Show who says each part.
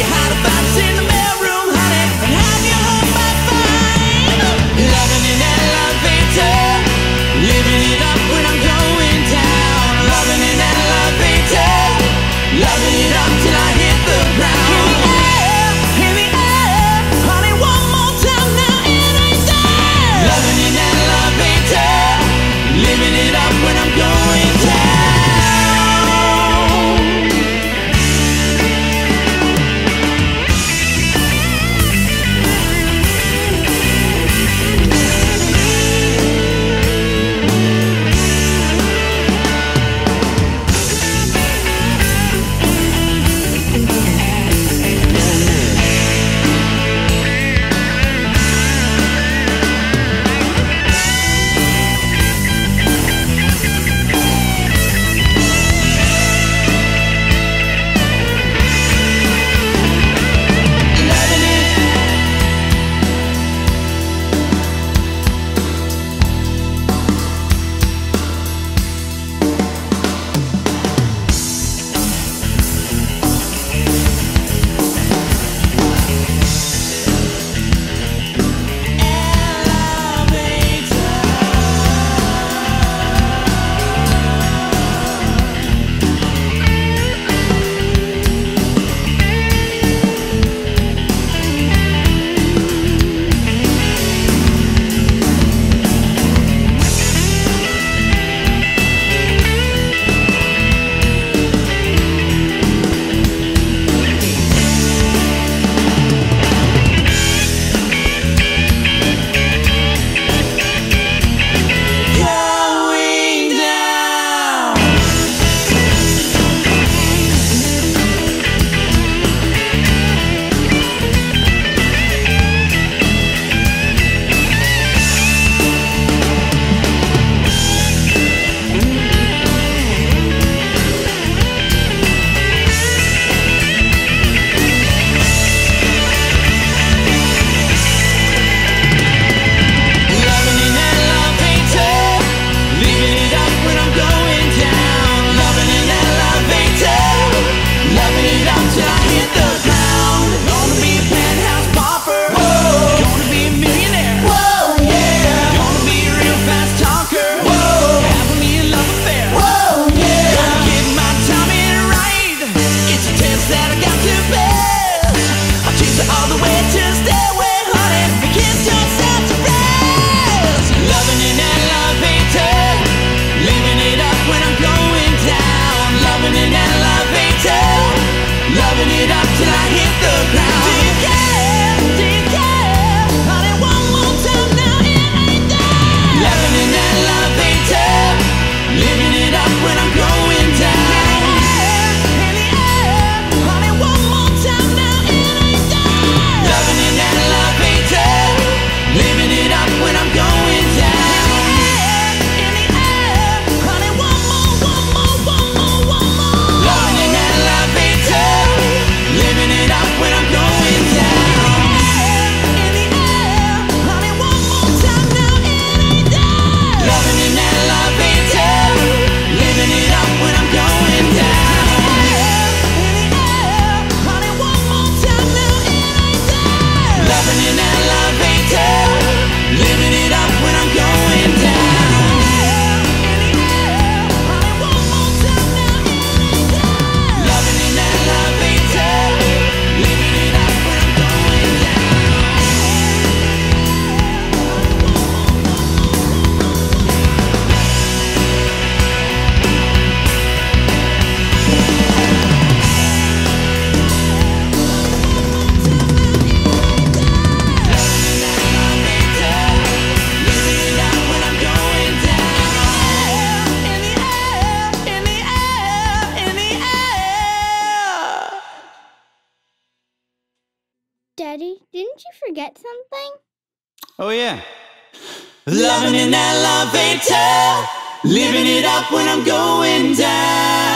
Speaker 1: had a bounce in the mailroom just
Speaker 2: Daddy, didn't you forget something?
Speaker 3: Oh, yeah.
Speaker 1: Loving in that Living it up when I'm going down.